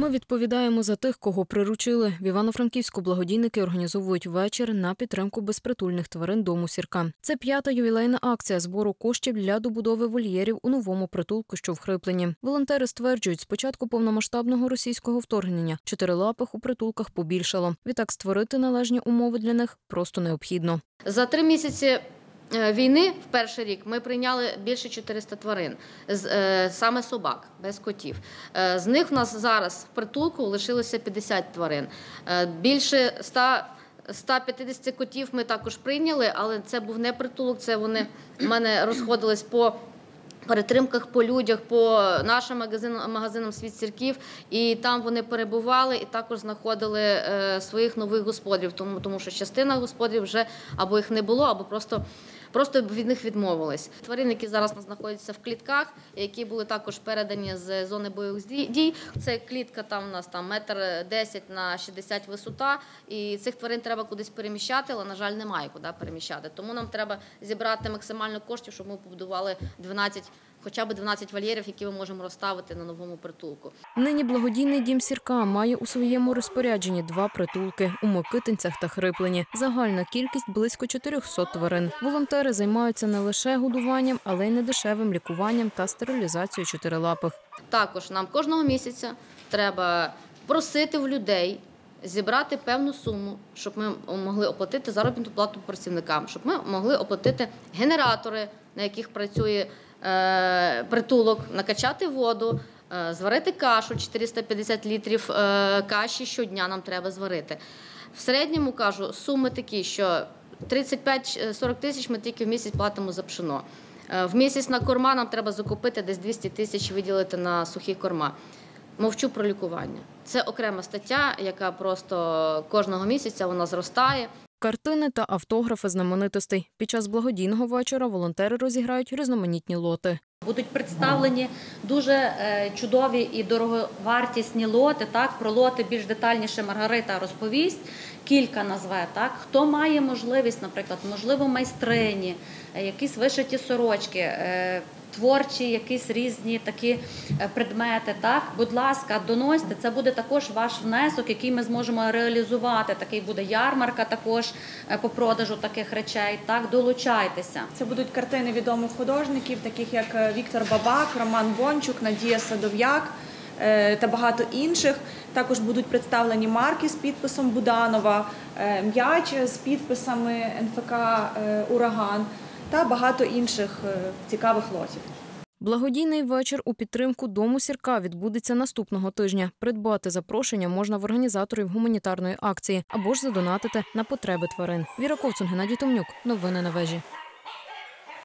Ми відповідаємо за тих, кого приручили. В Івано-Франківську благодійники організовують вечір на підтримку безпритульних тварин дому сірка. Це п'ята ювілейна акція збору коштів для добудови вольєрів у новому притулку, що в Хриплені. Волонтери стверджують, з початку повномасштабного російського вторгнення чотирилапих у притулках побільшало. Відтак створити належні умови для них просто необхідно. За три місяці війни в перший рік ми прийняли більше 400 тварин, е, саме собак, без котів. Е, З них в нас зараз в притулку лишилося 50 тварин. Е, Більше 100 150 котів ми також прийняли, але це був не притулок, це вони в мене розходились по перетримках по людях, по нашим магазинам, магазинам світ сірків, і там вони перебували і також знаходили е, своїх нових господарів, тому, тому що частина господарів вже або їх не було, або просто. Просто від них відмовились. Тварини, які зараз знаходяться в клітках, які були також передані з зони бойових дій-. Це клітка там у нас там метр 10 на 60 висота, і цих тварин треба кудись переміщати, але на жаль, немає куди переміщати. Тому нам треба зібрати максимально коштів, щоб ми побудували 12, хоча б 12 вольєрів, які ми можемо розставити на новому притулку. Нині благодійний дім сірка має у своєму розпорядженні два притулки у Микитинцях та Хриплені. Загальна кількість близько 400 тварин. Волонтери займаються не лише годуванням, але й недешевим лікуванням та стерилізацією чотирилапих. Також нам кожного місяця треба просити в людей зібрати певну суму, щоб ми могли оплатити заробітну плату працівникам, щоб ми могли оплатити генератори, на яких працює е, притулок, накачати воду. е, Зварити кашу 450 літрів е, каші щодня нам треба зварити. В середньому кажу, суми такі, що 35-40 тисяч ми тільки в місяць платимо за пшено. Е, В місяць на корма нам треба закупити десь 200 тисяч виділити на сухі корма. Мовчу про лікування. Це окрема стаття, яка просто кожного місяця вона зростає. Картини та автографи знаменитостей. Під час благодійного вечора волонтери розіграють різноманітні лоти. Будуть представлені дуже е, чудові і дороговартісні лоти. Так про лоти більш детальніше Маргарита розповість. Кілька назве так. Хто має можливість, наприклад, можливо, майстрині, е, якісь вишиті сорочки. е, Творчі, якісь різні такі предмети, так будь ласка, доносьте. Це буде також ваш внесок, який ми зможемо реалізувати. Такий буде ярмарка, також по продажу таких речей. Так, долучайтеся. Це будуть картини відомих художників, таких як Віктор Бабак, Роман Бончук, Надія Садов'як е, та багато інших. Також будуть представлені марки з підписом Буданова, е, м'яч з підписами НФК е, Ураган та багато інших цікавих лотів. Благодійний вечір у підтримку дому сірка відбудеться наступного тижня. Придбати запрошення можна в організаторів гуманітарної акції або ж задонатити на потреби тварин. Віра Ковцун, Геннадій Томнюк. Новини на вежі.